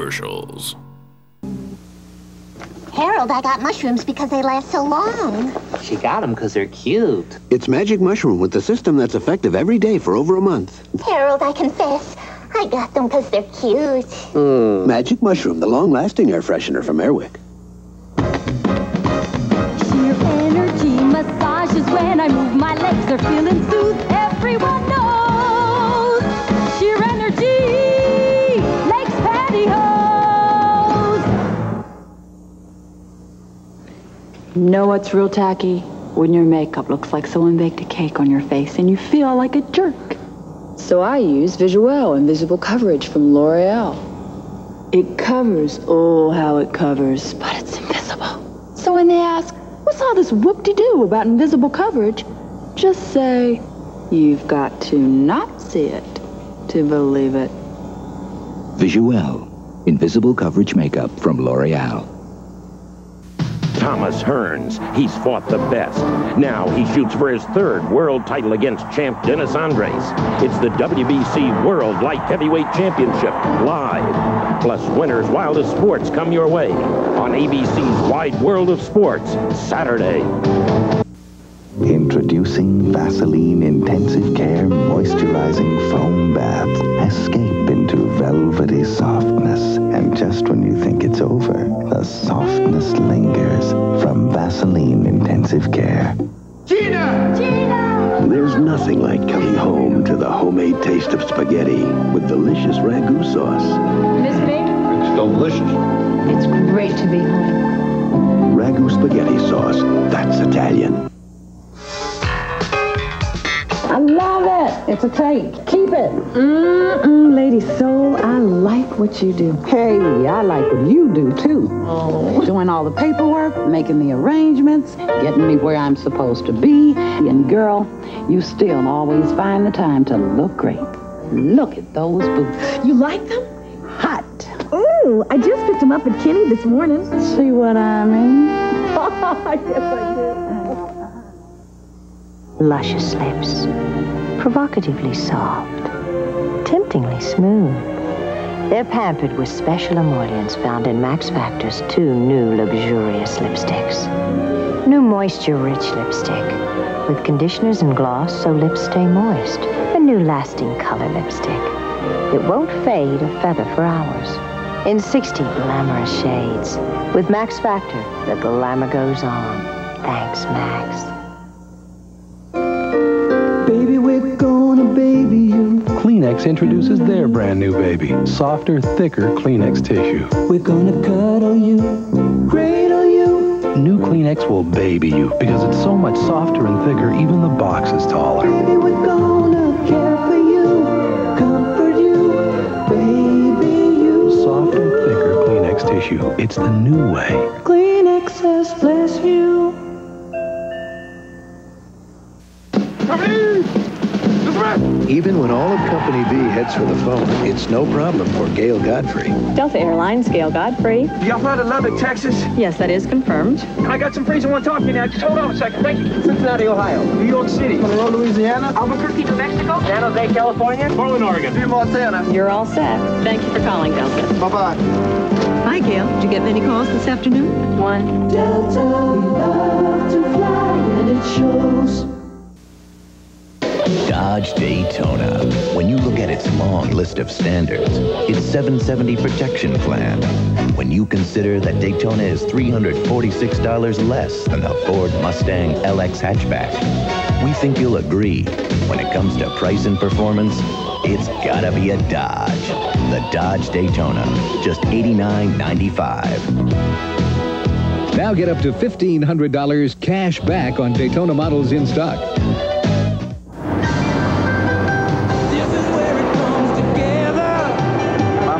commercials. Harold, I got mushrooms because they last so long. She got them because they're cute. It's Magic Mushroom with the system that's effective every day for over a month. Harold, I confess, I got them because they're cute. Mm. Magic Mushroom, the long-lasting air freshener from Airwick. Sheer energy massages when I move my legs. They're feeling soothed. Everyone Know what's real tacky? When your makeup looks like someone baked a cake on your face and you feel like a jerk. So I use Visuelle Invisible Coverage from L'Oreal. It covers, oh, how it covers, but it's invisible. So when they ask, what's all this whoop-de-doo about invisible coverage? Just say, you've got to not see it to believe it. Visuelle, invisible coverage makeup from L'Oreal. Thomas Hearns. He's fought the best. Now he shoots for his third world title against champ Dennis Andries. It's the WBC World Light Heavyweight Championship live. Plus winners wildest sports come your way on ABC's Wide World of Sports Saturday. Introducing Vaseline Intensive Care Moisturizing Foam Bath. Escape into velvety softness. And just when you think it's over, the softness lingers Vaseline Intensive Care. Gina! Gina! There's nothing like coming home to the homemade taste of spaghetti with delicious ragu sauce. Miss me? It's delicious. It's great to be home. Ragu spaghetti sauce. That's Italian. I love it. It's a take. Keep it. Mm-mm, Lady Soul, I like what you do. Hey, I like what you do, too. Oh. Doing all the paperwork, making the arrangements, getting me where I'm supposed to be. And girl, you still always find the time to look great. Look at those boots. You like them? Hot. Ooh, I just picked them up at Kinney this morning. See what I mean? yes, I did. Luscious lips, provocatively soft, temptingly smooth. They're pampered with special emollients found in Max Factor's two new luxurious lipsticks. New moisture-rich lipstick with conditioners and gloss so lips stay moist. A new lasting color lipstick. It won't fade a feather for hours. In 60 glamorous shades. With Max Factor, the glamour goes on. Thanks, Max. Kleenex introduces their brand new baby. Softer, thicker Kleenex tissue. We're gonna cuddle you, cradle you. New Kleenex will baby you because it's so much softer and thicker, even the box is taller. Baby, we're gonna care for you, comfort you, baby you. Softer, thicker Kleenex tissue. It's the new way. Kleenex says Even when all of Company B heads for the phone, it's no problem for Gail Godfrey. Delta Airlines, Gail Godfrey. Y'all fly to Lubbock, Texas? Yes, that is confirmed. I got some friends who want to talk to you now. Just hold on a second. Thank you. Cincinnati, Ohio. New York City. Monroe, Louisiana. Albuquerque, New Mexico. San Jose, California. Portland, Oregon. Butte Montana. You're all set. Thank you for calling, Delta. Bye-bye. Hi, Gail. Did you get many calls this afternoon? One. Delta, we love to fly, and it shows. Dodge Daytona. When you look at its long list of standards, its 770 protection plan, when you consider that Daytona is $346 less than the Ford Mustang LX hatchback, we think you'll agree. When it comes to price and performance, it's gotta be a Dodge. The Dodge Daytona, just $89.95. Now get up to $1,500 cash back on Daytona models in stock.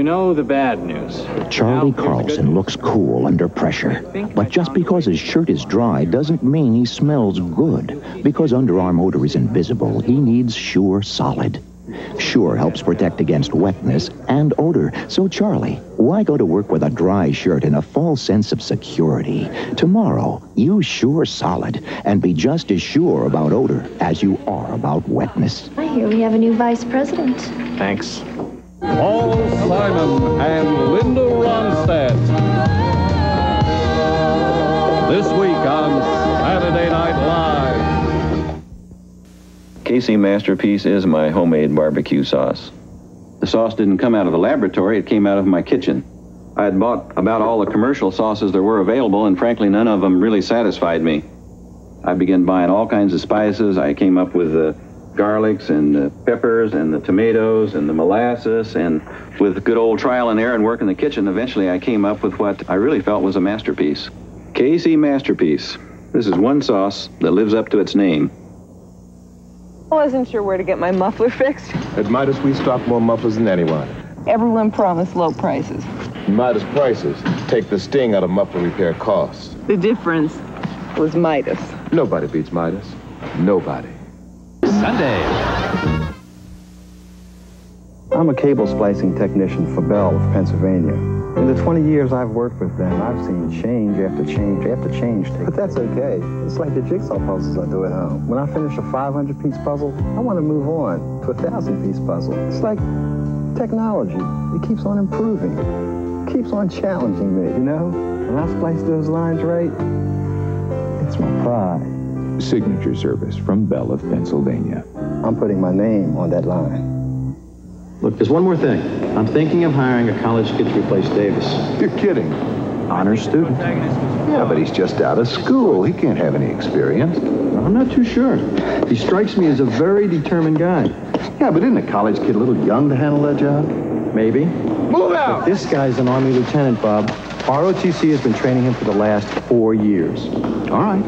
know the bad news. Charlie Carlson looks cool under pressure. But just because his shirt is dry doesn't mean he smells good. Because underarm odor is invisible, he needs Sure Solid. Sure helps protect against wetness and odor. So, Charlie, why go to work with a dry shirt and a false sense of security? Tomorrow, use Sure Solid and be just as sure about odor as you are about wetness. I hear we have a new vice president. Thanks. Paul Simon and Linda Ronstadt. This week on Saturday Night Live. KC Masterpiece is my homemade barbecue sauce. The sauce didn't come out of the laboratory, it came out of my kitchen. I had bought about all the commercial sauces there were available, and frankly, none of them really satisfied me. I began buying all kinds of spices. I came up with the garlics and the peppers and the tomatoes and the molasses, and with good old trial and error and work in the kitchen, eventually I came up with what I really felt was a masterpiece. KC Masterpiece. This is one sauce that lives up to its name. I wasn't sure where to get my muffler fixed. At Midas, we stock more mufflers than anyone. Everyone promised low prices. Midas prices take the sting out of muffler repair costs. The difference was Midas. Nobody beats Midas. Nobody. Sunday. I'm a cable splicing technician for Bell of Pennsylvania. In the 20 years I've worked with them, I've seen change after change after change. But that's okay. It's like the jigsaw puzzles I do at home. When I finish a 500-piece puzzle, I want to move on to a 1,000-piece puzzle. It's like technology. It keeps on improving. It keeps on challenging me, you know? When I splice those lines right, it's my pride. Signature service from Bell of Pennsylvania. I'm putting my name on that line. Look, there's one more thing. I'm thinking of hiring a college kid to replace Davis. You're kidding. Honor student. Yeah, but he's just out of school. He can't have any experience. I'm not too sure. He strikes me as a very determined guy. Yeah, but isn't a college kid a little young to handle that job? Maybe. Move out! But this guy's an Army lieutenant, Bob. ROTC has been training him for the last four years. All right.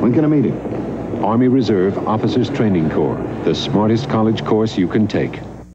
When can I meet him? Army Reserve Officers Training Corps, the smartest college course you can take.